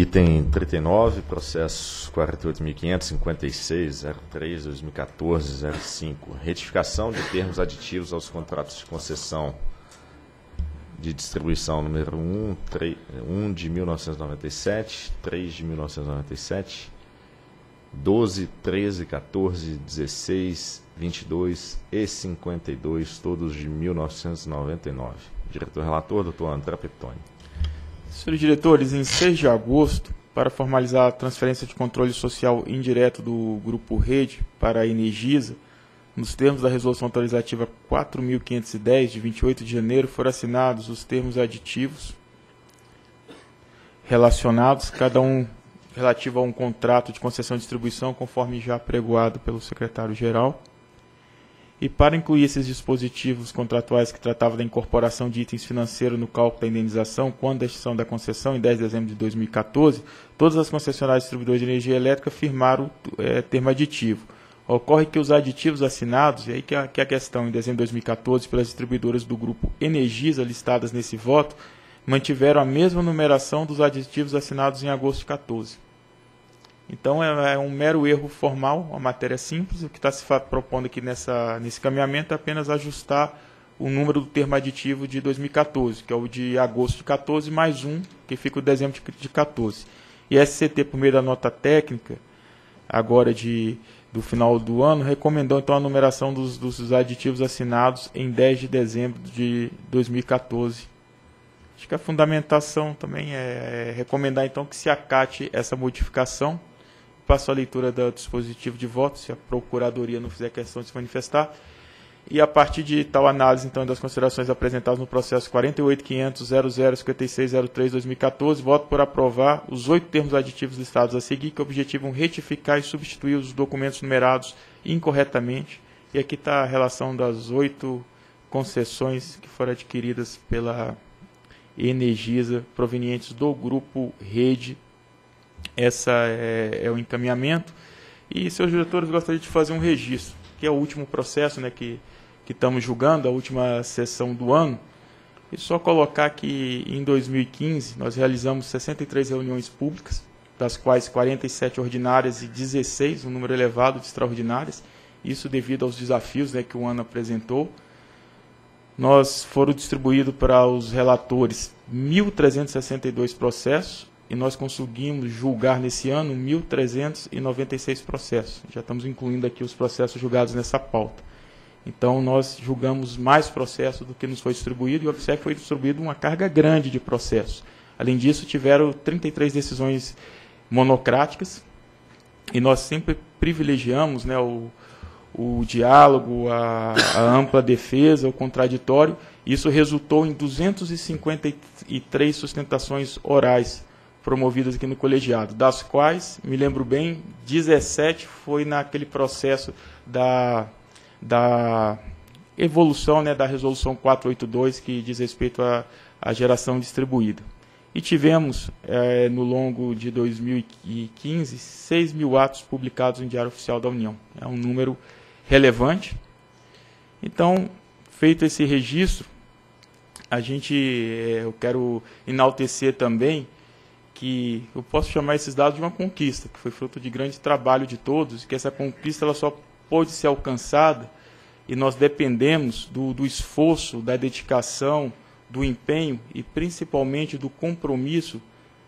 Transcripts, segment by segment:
Item 39, processo 48.556.03.2014.05. Retificação de termos aditivos aos contratos de concessão de distribuição número 1, 3, 1 de 1997, 3 de 1997, 12, 13, 14, 16, 22 e 52, todos de 1999. Diretor relator, doutor André Peptoni. Senhores diretores, em 6 de agosto, para formalizar a transferência de controle social indireto do Grupo Rede para a Energisa, nos termos da Resolução Autorizativa 4.510, de 28 de janeiro, foram assinados os termos aditivos relacionados, cada um relativo a um contrato de concessão e distribuição, conforme já pregoado pelo secretário-geral. E para incluir esses dispositivos contratuais que tratavam da incorporação de itens financeiros no cálculo da indenização, quando a extinção da concessão, em 10 de dezembro de 2014, todas as concessionárias distribuidoras de energia elétrica firmaram é, termo aditivo. Ocorre que os aditivos assinados, e aí que é, que a questão, em dezembro de 2014, pelas distribuidoras do grupo Energisa listadas nesse voto, mantiveram a mesma numeração dos aditivos assinados em agosto de 14. Então é, é, um mero erro formal, uma matéria simples. O que está se propondo aqui nessa, nesse caminhamento é apenas ajustar o número do termo aditivo de 2014, que é o de agosto de 14, mais um, que fica o dezembro de 14. E a SCT, por meio da nota técnica, agora de, do final do ano, recomendou então a numeração dos, dos aditivos assinados em 10 de dezembro de 2014. Acho que a fundamentação também é, é recomendar então que se acate essa modificação passo a leitura do dispositivo de voto, se a Procuradoria não fizer questão de se manifestar. E a partir de tal análise, então, das considerações apresentadas no processo 48.500.005603-2014, voto por aprovar os oito termos aditivos listados a seguir, que objetivam retificar e substituir os documentos numerados incorretamente. E aqui está a relação das oito concessões que foram adquiridas pela Energisa, provenientes do grupo Rede essa é, é o encaminhamento. E, seus diretores, gostaria de fazer um registro, que é o último processo né, que, que estamos julgando, a última sessão do ano. E só colocar que em 2015 nós realizamos 63 reuniões públicas, das quais 47 ordinárias e 16, um número elevado de extraordinárias. Isso devido aos desafios né, que o ano apresentou. Nós foram distribuídos para os relatores 1.362 processos, e nós conseguimos julgar nesse ano 1.396 processos. Já estamos incluindo aqui os processos julgados nessa pauta. Então, nós julgamos mais processos do que nos foi distribuído, e o OBSEC foi distribuído uma carga grande de processos. Além disso, tiveram 33 decisões monocráticas, e nós sempre privilegiamos né, o, o diálogo, a, a ampla defesa, o contraditório. Isso resultou em 253 sustentações orais promovidas aqui no colegiado, das quais, me lembro bem, 17 foi naquele processo da, da evolução né, da resolução 482, que diz respeito à, à geração distribuída. E tivemos, é, no longo de 2015, 6 mil atos publicados em Diário Oficial da União. É um número relevante. Então, feito esse registro, a gente, é, eu quero enaltecer também que eu posso chamar esses dados de uma conquista, que foi fruto de grande trabalho de todos, e que essa conquista ela só pode ser alcançada e nós dependemos do, do esforço, da dedicação, do empenho e principalmente do compromisso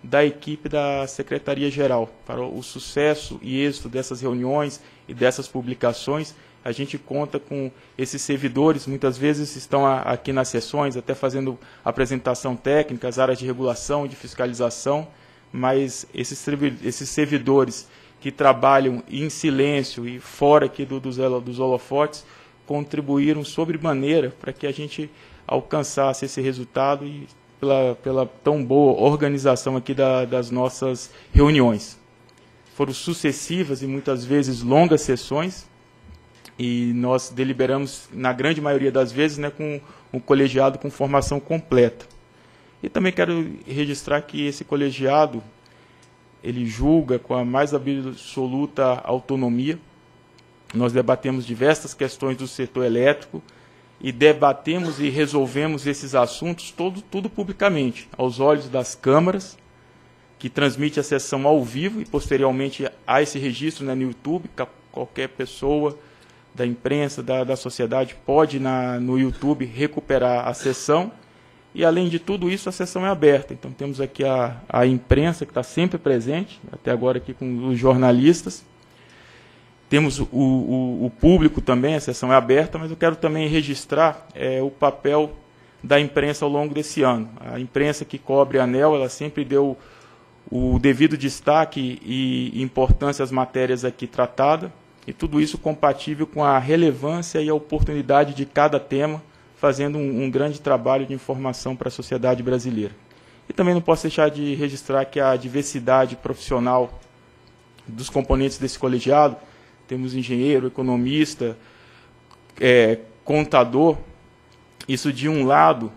da equipe da Secretaria-Geral. Para o sucesso e êxito dessas reuniões e dessas publicações, a gente conta com esses servidores, muitas vezes estão aqui nas sessões, até fazendo apresentação técnica, as áreas de regulação de fiscalização, mas esses, esses servidores que trabalham em silêncio e fora aqui do, dos, dos holofotes contribuíram sobremaneira para que a gente alcançasse esse resultado e pela, pela tão boa organização aqui da, das nossas reuniões. Foram sucessivas e muitas vezes longas sessões e nós deliberamos, na grande maioria das vezes, né, com um colegiado com formação completa. E também quero registrar que esse colegiado ele julga com a mais absoluta autonomia. Nós debatemos diversas questões do setor elétrico e debatemos e resolvemos esses assuntos todo, tudo publicamente, aos olhos das câmaras, que transmite a sessão ao vivo e posteriormente há esse registro né, no YouTube. Qualquer pessoa da imprensa, da, da sociedade, pode na, no YouTube recuperar a sessão. E além de tudo isso, a sessão é aberta. Então temos aqui a, a imprensa que está sempre presente, até agora aqui com os jornalistas. Temos o, o, o, público também, a sessão é aberta, mas eu quero também registrar é, o papel da imprensa ao longo desse ano. A imprensa que cobre a ANEL, ela sempre deu o devido destaque e importância às matérias aqui tratadas, e tudo isso compatível com a relevância e a oportunidade de cada tema, fazendo um, um grande trabalho de informação para a sociedade brasileira. E também não posso deixar de registrar que a diversidade profissional dos componentes desse colegiado, temos engenheiro, economista, é, contador, isso de um lado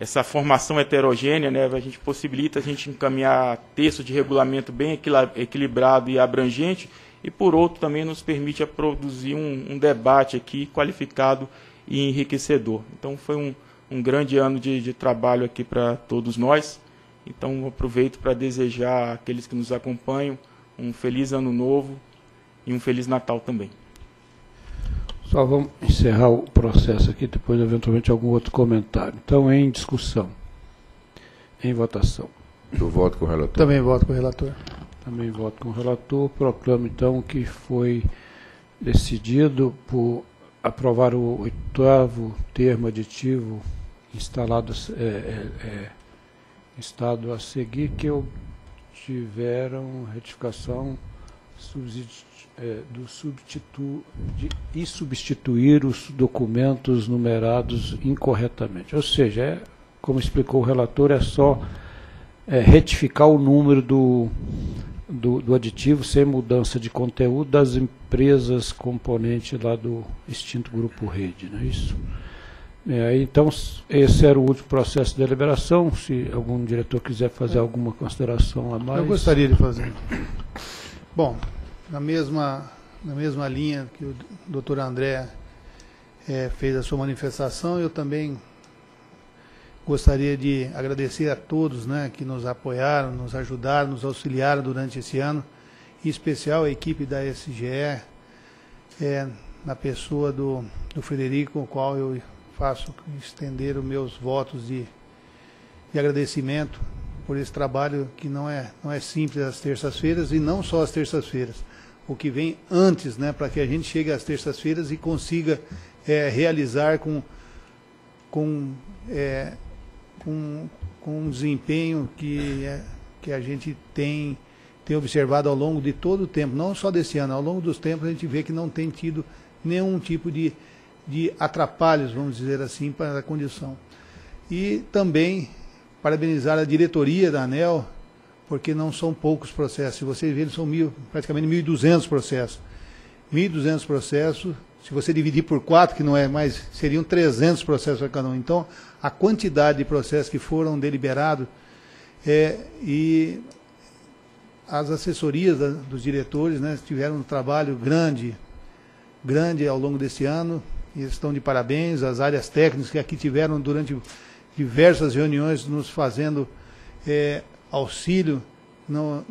essa formação heterogênea, né, a gente possibilita a gente encaminhar texto de regulamento bem equilibrado e abrangente, e por outro também nos permite produzir um, um debate aqui qualificado e enriquecedor. Então foi um, um grande ano de, de trabalho aqui para todos nós. Então aproveito para desejar àqueles que nos acompanham um feliz ano novo e um feliz Natal também. Só vamos encerrar o processo aqui, depois eventualmente algum outro comentário. Então, em discussão. Em votação. Eu voto com o relator. Também voto com o relator. Também voto com o relator. Proclamo, então, que foi decidido por aprovar o oitavo termo aditivo instalado, é, é, é, estado a seguir, que obtiveram retificação é, do substitu de, e substituir os documentos numerados incorretamente. Ou seja, é, como explicou o relator, é só é, retificar o número do, do, do, aditivo sem mudança de conteúdo das empresas componentes lá do extinto Grupo Rede, não é isso? É, então, esse era o último processo de deliberação. Se algum diretor quiser fazer alguma consideração a mais. Eu gostaria de fazer. Bom, na mesma, na mesma linha que o doutor André é, fez a sua manifestação, eu também gostaria de agradecer a todos né, que nos apoiaram, nos ajudaram, nos auxiliaram durante esse ano, em especial a equipe da SGE, é, na pessoa do, do Frederico, com o qual eu faço estender os meus votos de, de agradecimento por esse trabalho que não é, não é simples às terças-feiras e não só às terças-feiras o que vem antes, né, para que a gente chegue às terças-feiras e consiga é, realizar com, com, é, com, com um desempenho que, é, que a gente tem, tem observado ao longo de todo o tempo, não só desse ano, ao longo dos tempos a gente vê que não tem tido nenhum tipo de, de atrapalhos, vamos dizer assim, para a condição. E também parabenizar a diretoria da ANEL, porque não são poucos processos. Se vocês verem, são mil, praticamente 1.200 processos. 1.200 processos, se você dividir por quatro, que não é mais, seriam 300 processos para cada um. Então, a quantidade de processos que foram deliberados é, e as assessorias da, dos diretores né, tiveram um trabalho grande, grande ao longo desse ano, e estão de parabéns, as áreas técnicas que aqui tiveram durante diversas reuniões nos fazendo é, auxílio no,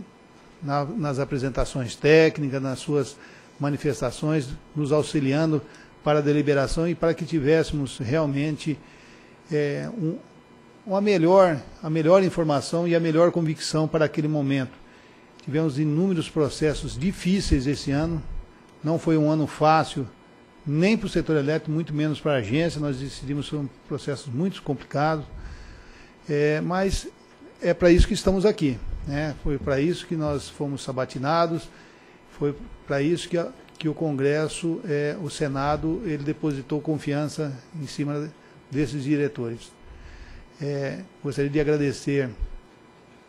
na, nas apresentações técnicas, nas suas manifestações, nos auxiliando para a deliberação e para que tivéssemos realmente é, um, uma melhor, a melhor informação e a melhor convicção para aquele momento. Tivemos inúmeros processos difíceis esse ano, não foi um ano fácil, nem para o setor elétrico, muito menos para a agência, nós decidimos foram processos muito complicados, é, mas é para isso que estamos aqui. Né? Foi para isso que nós fomos sabatinados, foi para isso que, a, que o Congresso, é, o Senado, ele depositou confiança em cima desses diretores. É, gostaria de agradecer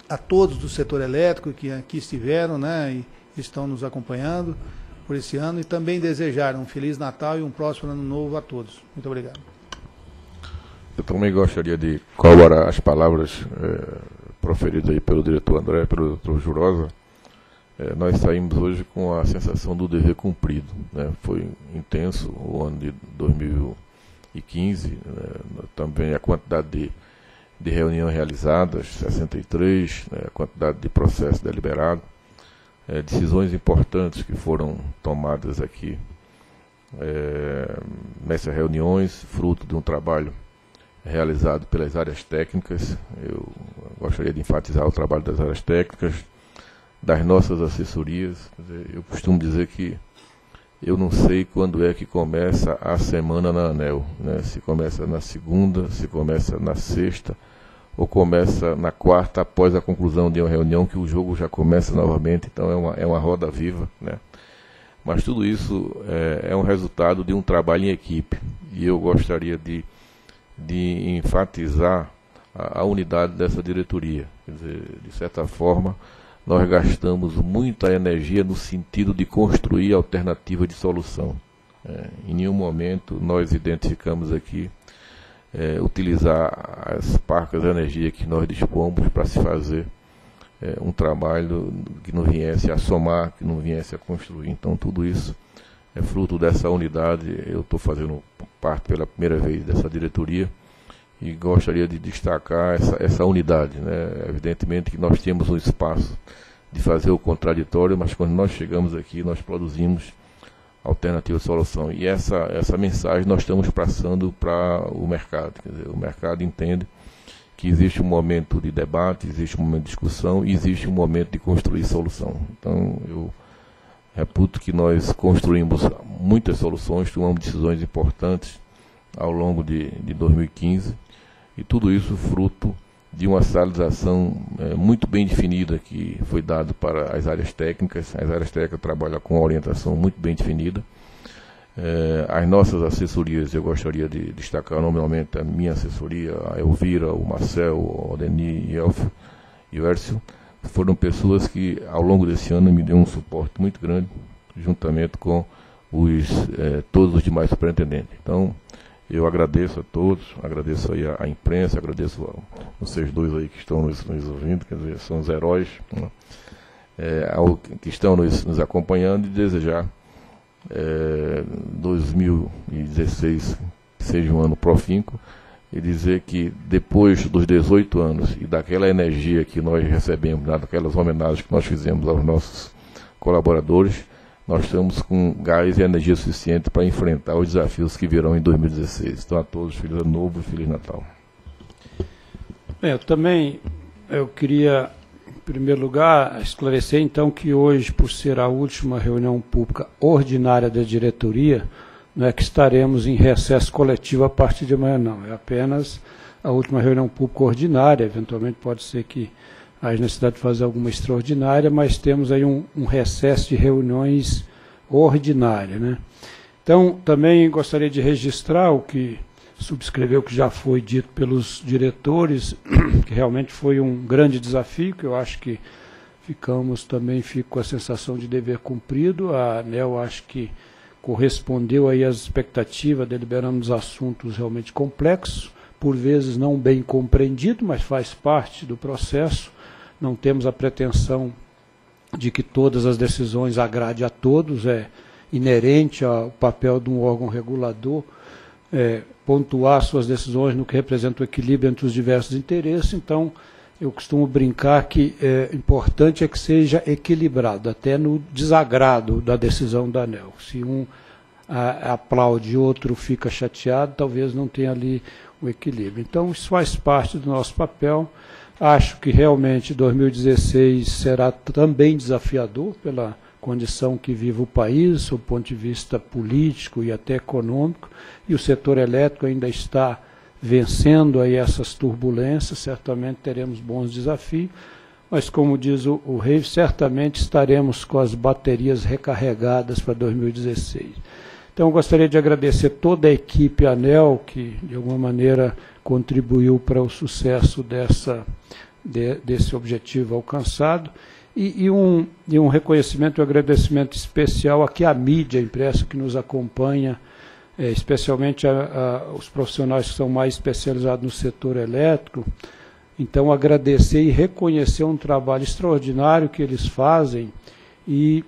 a todos do setor elétrico que aqui estiveram né, e estão nos acompanhando por esse ano e também desejar um Feliz Natal e um próximo ano novo a todos. Muito obrigado. Eu também gostaria de colaborar as palavras é, proferidas aí pelo diretor André, pelo doutor Jurosa. É, nós saímos hoje com a sensação do dever cumprido. Né? Foi intenso o ano de 2015, né? também a quantidade de, de reuniões realizadas, 63, né, a quantidade de processos deliberados, é, decisões importantes que foram tomadas aqui é, nessas reuniões, fruto de um trabalho realizado pelas áreas técnicas. Eu gostaria de enfatizar o trabalho das áreas técnicas, das nossas assessorias. Eu costumo dizer que eu não sei quando é que começa a semana na ANEL. Né? Se começa na segunda, se começa na sexta, ou começa na quarta após a conclusão de uma reunião que o jogo já começa novamente. Então é uma, é uma roda viva. Né? Mas tudo isso é, é um resultado de um trabalho em equipe. E eu gostaria de, de enfatizar a, a unidade dessa diretoria. Quer dizer, de certa forma, nós gastamos muita energia no sentido de construir alternativa de solução. É, em nenhum momento nós identificamos aqui é, utilizar as parcas de energia que nós dispomos para se fazer é, um trabalho que não viesse a somar, que não viesse a construir. Então tudo isso é fruto dessa unidade. Eu estou fazendo parte pela primeira vez dessa diretoria e gostaria de destacar essa, essa unidade. Né? Evidentemente que nós temos um espaço de fazer o contraditório, mas quando nós chegamos aqui, nós produzimos alternativa solução. E essa, essa mensagem nós estamos passando para o mercado. Dizer, o mercado entende que existe um momento de debate, existe um momento de discussão e existe um momento de construir solução. Então, eu reputo que nós construímos muitas soluções, tomamos decisões importantes ao longo de, de 2015 e tudo isso fruto de uma sinalização é, muito bem definida que foi dado para as áreas técnicas. As áreas técnicas trabalham com orientação muito bem definida. É, as nossas assessorias, eu gostaria de destacar nominalmente a minha assessoria, a Elvira, o Marcel, o Elfio e o Ércio, foram pessoas que ao longo desse ano me deu um suporte muito grande, juntamente com os, é, todos os demais superintendentes. Então, eu agradeço a todos, agradeço aí a, a imprensa, agradeço a, vocês dois aí que estão nos, nos ouvindo, quer dizer, são os heróis né? é, ao, que estão nos, nos, acompanhando e desejar é, 2016 seja um ano profinco e dizer que depois dos 18 anos e daquela energia que nós recebemos, daquelas homenagens que nós fizemos aos nossos colaboradores, nós estamos com gás e energia suficiente para enfrentar os desafios que virão em 2016. Então, a todos, feliz ano novo feliz Natal. Bem, eu também eu queria, em primeiro lugar, esclarecer então que hoje, por ser a última reunião pública ordinária da diretoria, não é que estaremos em recesso coletivo a partir de amanhã, não. É apenas a última reunião pública ordinária. Eventualmente pode ser que a necessidade de fazer alguma extraordinária, mas temos aí um, um recesso de reuniões ordinárias. Né? Então, também gostaria de registrar o que subscreveu, que já foi dito pelos diretores, que realmente foi um grande desafio, que eu acho que ficamos também, fico com a sensação de dever cumprido. A ANEL acho que correspondeu aí às expectativas, deliberando assuntos realmente complexos, por vezes não bem compreendido, mas faz parte do processo não temos a pretensão de que todas as decisões agrade a todos, é inerente ao papel de um órgão regulador é, pontuar suas decisões no que representa o equilíbrio entre os diversos interesses. Então, eu costumo brincar que é importante é que seja equilibrado, até no desagrado da decisão da ANEL. Se um a, aplaude e outro fica chateado, talvez não tenha ali o equilíbrio. Então, isso faz parte do nosso papel. Acho que realmente 2016 será também desafiador pela condição que vive o país, do ponto de vista político e até econômico, e o setor elétrico ainda está vencendo aí essas turbulências, certamente teremos bons desafios, mas como diz o, o Rei, certamente estaremos com as baterias recarregadas para 2016. Então, gostaria de agradecer toda a equipe ANEL, que de alguma maneira contribuiu para o sucesso dessa, de, desse objetivo alcançado, e, e, um, e um reconhecimento e um agradecimento especial aqui à mídia impressa que nos acompanha, é, especialmente a, a, os profissionais que são mais especializados no setor elétrico. Então, agradecer e reconhecer um trabalho extraordinário que eles fazem e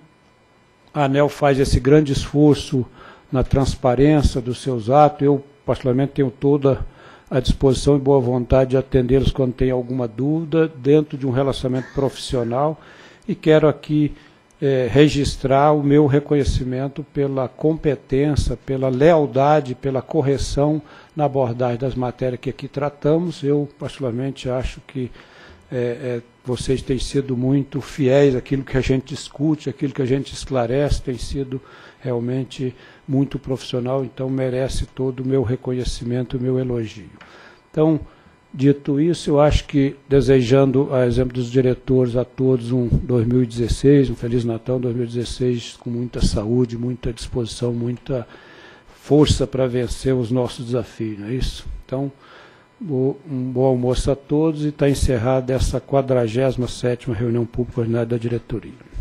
a ANEL faz esse grande esforço na transparência dos seus atos. Eu, particularmente, tenho toda à disposição e boa vontade de atendê-los quando tem alguma dúvida, dentro de um relacionamento profissional. E quero aqui eh, registrar o meu reconhecimento pela competência, pela lealdade, pela correção na abordagem das matérias que aqui tratamos. Eu, particularmente, acho que eh, eh, vocês têm sido muito fiéis àquilo que a gente discute, àquilo que a gente esclarece, tem sido realmente muito profissional, então merece todo o meu reconhecimento, o meu elogio. Então, dito isso, eu acho que, desejando, a exemplo dos diretores, a todos um 2016, um Feliz Natal 2016, com muita saúde, muita disposição, muita força para vencer os nossos desafios, não é isso? Então, um bom almoço a todos e está encerrada essa 47ª reunião pública ordinária da diretoria.